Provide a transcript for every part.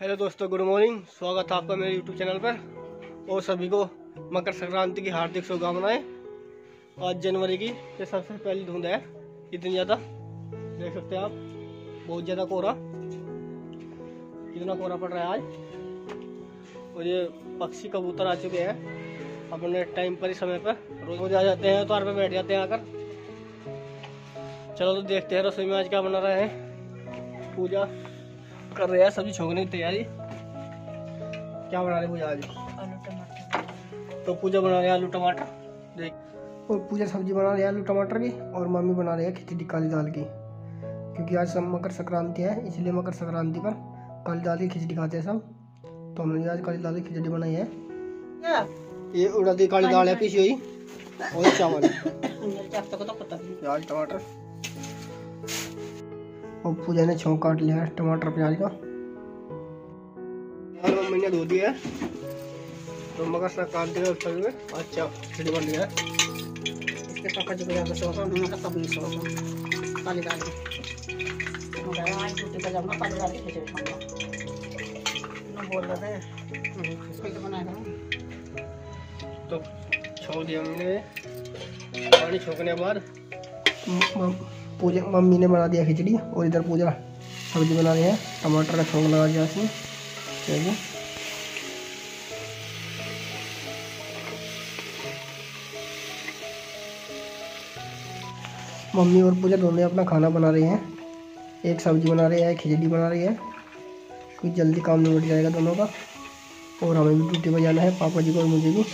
Hello दोस्तों, good morning. स्वागत है आपका मेरे यूट्यूब चैनल पर। और सभी को मकर संक्रांति की हार्दिक शुभकामनाएँ। आज जनवरी की ये सबसे पहली धुंध है। इतनी ज़्यादा, देख सकते हैं आप, बहुत ज़्यादा कोहरा। कितना कोहरा पड़ रहा है आज। और ये पक्षी कबूतर आ चुके हैं अपने टाइम पर ही समय पर। रोज रोज आ जाते हैं तार पे बैठ जाते हैं आकर। चलो तो देखते हैं रसोई में आज क्या बना रहे हैं। पूजा। कर रहे हैं सब्ज़ी छोंकने की तैयारी। क्या बना रहे पूजा आज? आलू टमाटर। तो पूजा बना रहे आलू टमाटर। देख। और पूजा सब्ज़ी बना रहे हैं आलू टमाटर की और मम्मी बना रहे हैं खिचड़ी काली दाल की। क्योंकि आज सब मकर संक्रांति है इसलिए मकर संक्रांति पर काली दाल की खिचड़ी खाते हैं सब। तो हमने आज काली दाल की खिचड़ी बनाई है। ये उड़द की काली दाल है पीसी हुई। और चावल। मेरे तो पता प्याज टमाटर। और पूजा ने छोंक काट लिया है टमाटर प्याज का। और मम्मी ने धो दिया है। तो मकर संक्रांति का उत्सव में। अच्छा खिचड़ी बन गया इसके पापा जी को ज़्यादा शौक है उन्होंने सब शौक है काली दाल। बोल रहे थे तो छोड़ दिया हमने। पानी छोकने के बाद। पूजा, मम्मी ने बना दिया खिचड़ी और इधर पूजा, सब्ज़ी बना रही है, टमाटर का छोंक लगा दिया इसमें चलिए मम्मी और पूजा दोनों अपना खाना बना रही हैं, एक सब्ज़ी बना रही है खिचड़ी बना रही है कुछ जल्दी काम निपट जाएगा दोनों का, और हमें भी ड्यूटी पर जाना है, पापा जी को और मुझे भी।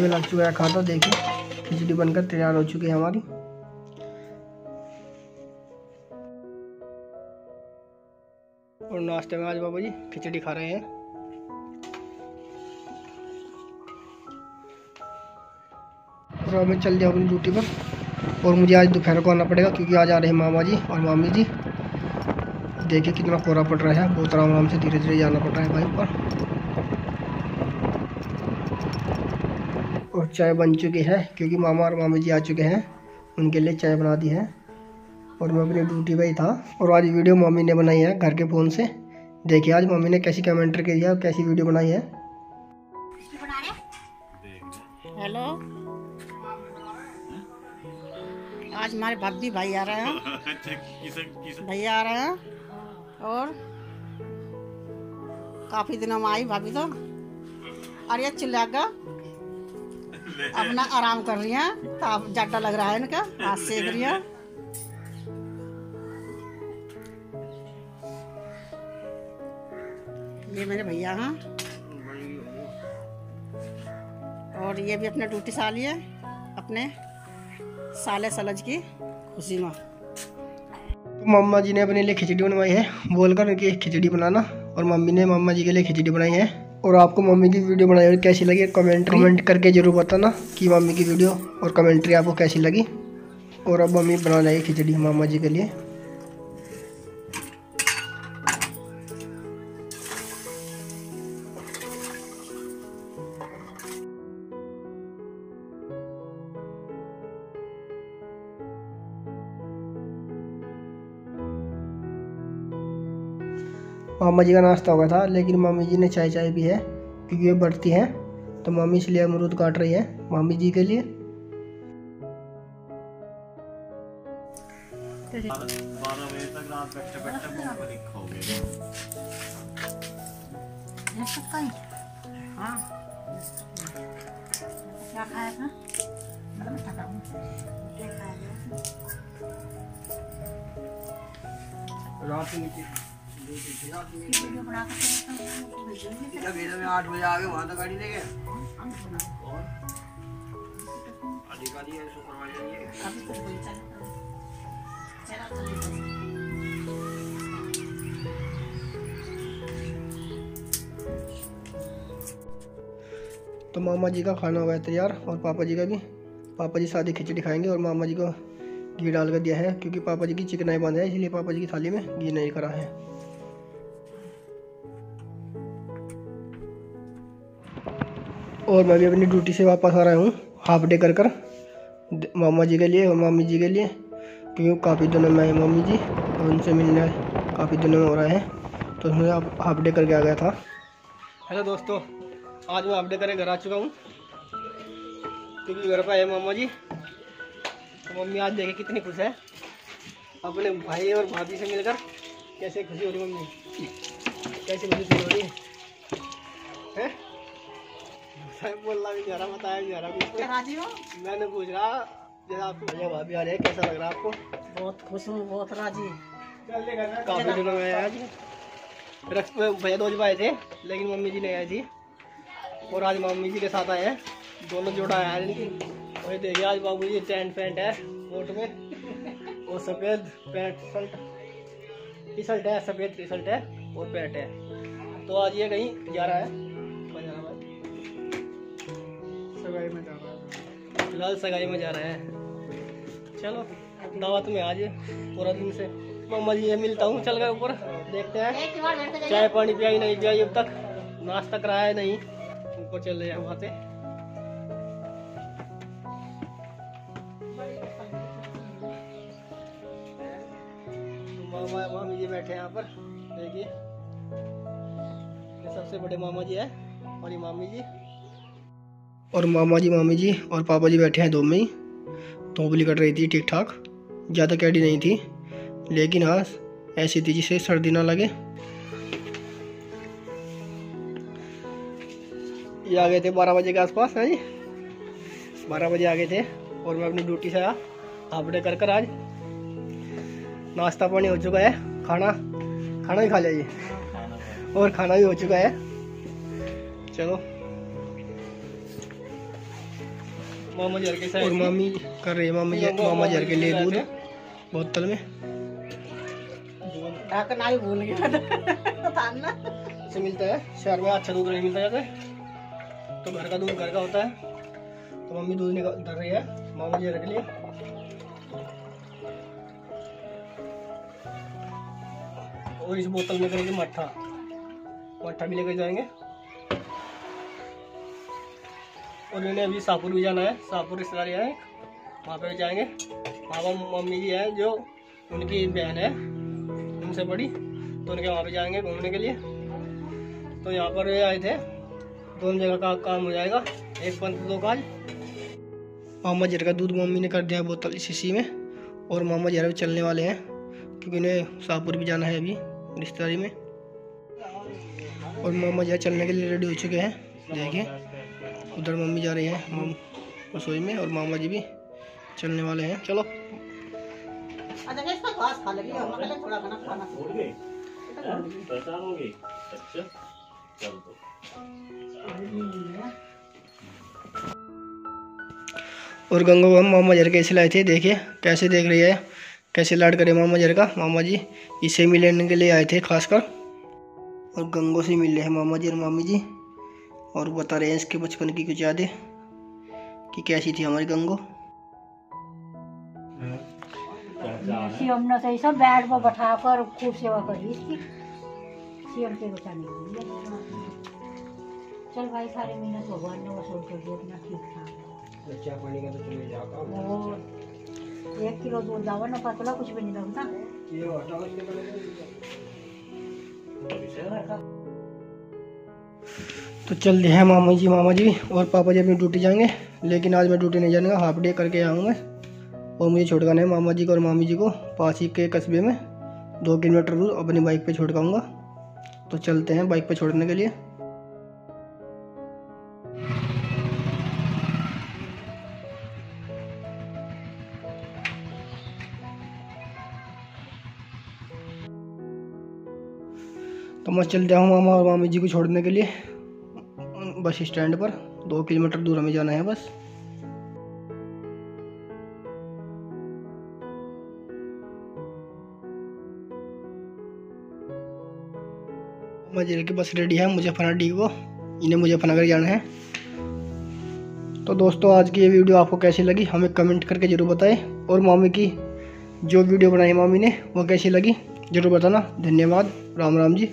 खिचड़ी में लग चुका है खाता देखिए। खिचड़ी बनकर तैयार हो चुकी है हमारी। और नाश्ते में आज बाबा जी खिचड़ी खा रहे हैं। और अब मैं चल दिया अपनी ड्यूटी पर। और मुझे आज दोपहर को आना पड़ेगा, क्योंकि आज आ रहे हैं मामा जी और मामी जी। देखिए कितना कोहरा पड़ रहा है, बहुत आराम आराम से धीरे धीरे जाना पड़ रहा है बाइक पर और चाय बन चुकी है, क्योंकि मामा और मामी जी आ चुके हैं, उनके लिए चाय बना दी है। और मैं अपनी ड्यूटी पे ही था, और आज वीडियो मम्मी ने बनाई है घर के फ़ोन से। देखिए, आज मम्मी ने कैसी कमेंट्री की है और कैसी वीडियो बनाई है। हेलो। आज हमारे भाभी भाई आ रहे हैं। भैया आ रहे हैं, और काफ़ी दिनों में आई भाभी तो। ये चिल्लागा अपना आराम कर रही हैं। तो अब जाटा लग रहा है इनका। हाथ सेक रही है। ये मेरे भैया हैं। और ये भी अपने ड्यूटी साली है। अपने साले सलज की खुशी में। तो मम्मा जी ने अपने लिए खिचड़ी बनवाई है। बोलकर उनकी खिचड़ी बनाना। और मम्मी ने मम्मा जी के लिए खिचड़ी बनाई है। और आपको मम्मी की वीडियो बनाई कैसी लगी कमेंट कमेंट करके ज़रूर बताना कि मम्मी की वीडियो और कमेंट्री आपको कैसी लगी। और अब मम्मी बना रही खिचड़ी मामा जी के लिए। मामा जी का नाश्ता हो गया था लेकिन मम्मी जी ने चाय चाय भी है क्योंकि ये बढ़ती हैं तो मम्मी इसलिए अमरूद काट रही है मामी जी के लिए। बारह बजे तक रात बैठे बैठे मूंगफली खाओगे हाँ क्या क्या रात है तो मामा जी का खाना हो गया तैयार और पापा जी का भी। पापा जी सादी खिचड़ी खाएँगे और मामा जी को घी डाल कर दिया है, क्योंकि पापा जी की चिकनाई बंद है, इसलिए पापा जी की थाली में घी नहीं करा है। और मैं भी अपनी ड्यूटी से वापस आ रहा हूँ हाफ़ डे कर कर, मामा जी के लिए और मामी जी के लिए, क्योंकि काफ़ी दिनों में मम्मी जी, और उनसे मिलने काफ़ी दिनों में हो रहे हैं तो उसमें आप हाफ़ डे करके आ गया था। हेलो दोस्तों, आज मैं हाफ़ डे करके घर आ चुका हूँ, क्योंकि घर पर आए मामा जी। तो मम्मी आज देखे कितनी खुश है, अपने भाई और भाभी से मिलकर कैसे खुशी हो रही मम्मी? कैसे खुशी हो रही है? बताया आ रहा हो? मैंने पूछ रहा जैसे आपको भैया भाभी आ रहे हैं कैसा लग रहा है आपको? बहुत खुश हूँ बहुत राज़ी काफ़ी दिनों में आया आज। रक्स पे भैया दो आए थे लेकिन मम्मी जी नहीं आई थी। और आज मम्मी जी के साथ आए हैं। दोनों जोड़ा आया है इनकी वही देखिए आज बाबू जी टेंट पैंट है कोट में। और सफ़ेद पैंट शर्ट। टी शर्ट है सफ़ेद टी शर्ट है और पैंट है। तो आज ये कहीं जा रहा है। सगाई में जा रहा है। फ़िलहाल सगाई में जा रहा है। चलो दावत में आज पूरा दिन से। मामा जी ये मिलता हूँ चल गए ऊपर। देखते हैं। चाय पानी पियाई नहीं पियाई अब तक। नाश्ता कराया नहीं। ऊपर चल रहे हैं वहाँ से। मामा मामी जी बैठे हैं यहाँ पर। देखिए। ये सबसे बड़े मामा जी है और ये मामी जी। और मामा जी मामी जी और पापा जी बैठे हैं दो में ही। तोबली कट रही थी ठीक ठाक ज़्यादा कैडी नहीं थी लेकिन हाँ ऐसी थी जिसे सर्दी ना लगे। ये आ गए थे बारह बजे के आसपास है जी? बारह बजे आ गए थे और मैं अपनी ड्यूटी से आया हाफ़ डे कर कर आज नाश्ता पानी हो चुका है खाना खाना भी खा लिया जी। और खाना भी हो चुका है। चलो। मामा के और मामी कर रही है मामा जी मामा जी के लिए दूध बोतल में। ढाकना ही भूल गया से मिलता है शहर में अच्छा दूध नहीं मिलता जाता। है तो घर का दूध घर का होता है। तो मम्मी दूध निकाल रही है मामा जी के लिए। और इस बोतल में करेंगे मट्ठा। मट्ठा भी लेकर जाएँगे। और इन्हें अभी शाहपुर भी जाना है। शाहपुर रिश्तेदार है। वहाँ पे भी जाएँगे। वहाँ पर मम्मी जी हैं जो उनकी बहन है। उनसे बड़ी। तो उनके वहाँ पे जाएँगे घूमने के लिए। तो यहाँ पर आए थे। दोनों जगह का काम हो जाएगा। एक पंथ दो काज। मामा जी का दूध मम्मी ने कर दिया बोतल शीशी में। और मामा जी चलने वाले हैं। क्योंकि उन्हें शाहपुर भी जाना है अभी रिश्तेदारी में। और मामा जी चलने के लिए रेडी हो चुके हैं। देखिए। उधर मम्मी जा रही है मम रसोई में और मामा जी भी चलने वाले हैं। चलो। अच्छा हो अच्छा चल तो। और गंगो हम मामा जर कैसे लाए थे देखिए कैसे देख रही है कैसे लाड करे मामा जर का मामा जी इसे मिलने के लिए आए थे खासकर। और गंगो से मिल रहे हैं मामा जी और मामी जी। और बता रहे हैं इसके बचपन की कुछ यादें कि कैसी थी हमारी गंगो। सीएम ने तो सब बेड पर बैठाकर खूब सेवा करी इसकी। सीएम के बचाने के लिए चल भाई सारे महीने तो भगवान ने वसूल कर दिया अपना ठीक पानी का तो चले जाओ और एक किलो दूध दावा ना पतला कुछ भी नहीं लगता तो चल रहे हैं मामा जी मामा जी और पापा जी अपनी ड्यूटी जाएँगे। लेकिन आज मैं ड्यूटी नहीं जाऊँगा हाफ़ डे करके आऊँगा और मुझे छोड़काना है मामा जी को और मामी जी को, पास ही के कस्बे में। दो किलोमीटर दूर अपनी बाइक पे छोड़काऊँगा तो चलते हैं बाइक पे छोड़ने के लिए। तो मैं चल रहा हूँ मामा और मामी जी को छोड़ने के लिए। बस स्टैंड पर। दो किलोमीटर दूर हमें जाना है बस। मज़े की बस रेडी है मुझे फनाडी को इन्हें मुझे फनागर जाना है। तो दोस्तों, आज की ये वीडियो आपको कैसी लगी, हमें कमेंट करके ज़रूर बताएँ। और मामी की जो वीडियो बनाई मामी ने, वो कैसी लगी, ज़रूर बताना। धन्यवाद। राम राम जी।